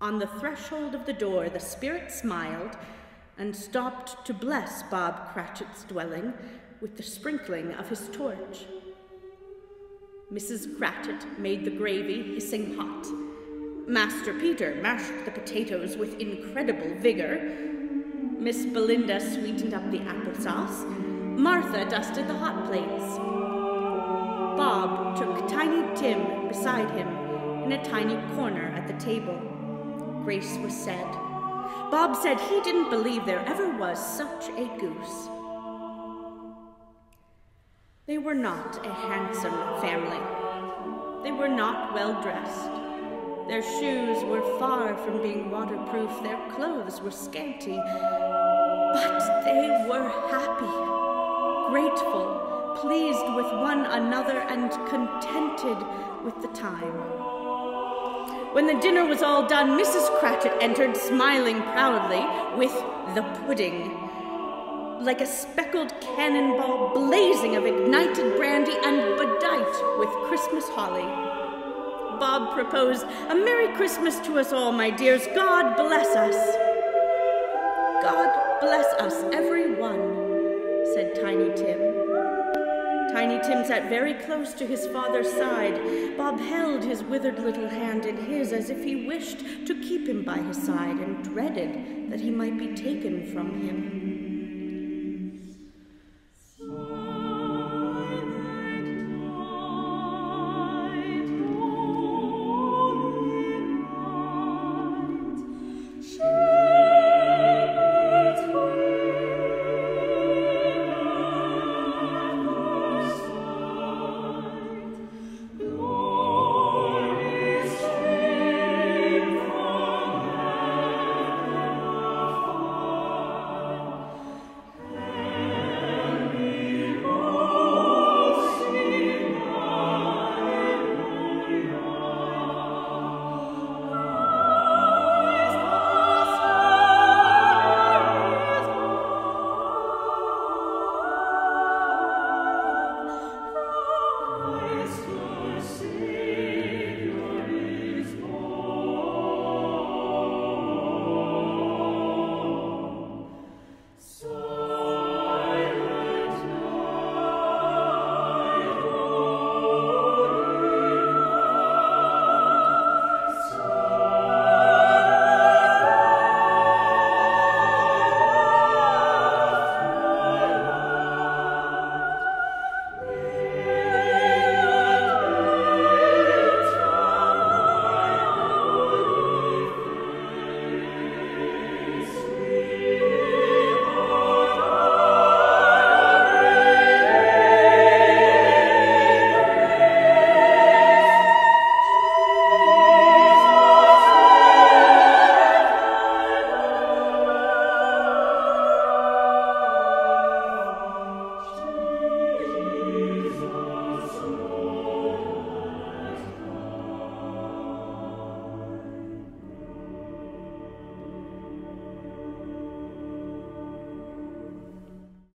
On the threshold of the door, the spirit smiled and stopped to bless Bob Cratchit's dwelling with the sprinkling of his torch. Mrs. Cratchit made the gravy hissing hot. Master Peter mashed the potatoes with incredible vigor. Miss Belinda sweetened up the applesauce. Martha dusted the hot plates. Bob took Tiny Tim beside him in a tiny corner at the table. Grace was said. Bob said he didn't believe there ever was such a goose. They were not a handsome family. They were not well dressed. Their shoes were far from being waterproof, their clothes were scanty. But they were happy, grateful, pleased with one another, and contented with the time. When the dinner was all done, Mrs. Cratchit entered, smiling proudly, with the pudding. Like a speckled cannonball blazing of ignited brandy and bedight with Christmas holly. Bob proposed, A Merry Christmas to us all, my dears. God bless us. God bless us, every one, said Tiny Tim. Tiny Tim sat very close to his father's side. Bob held his withered little hand in his as if he wished to keep him by his side and dreaded that he might be taken from him.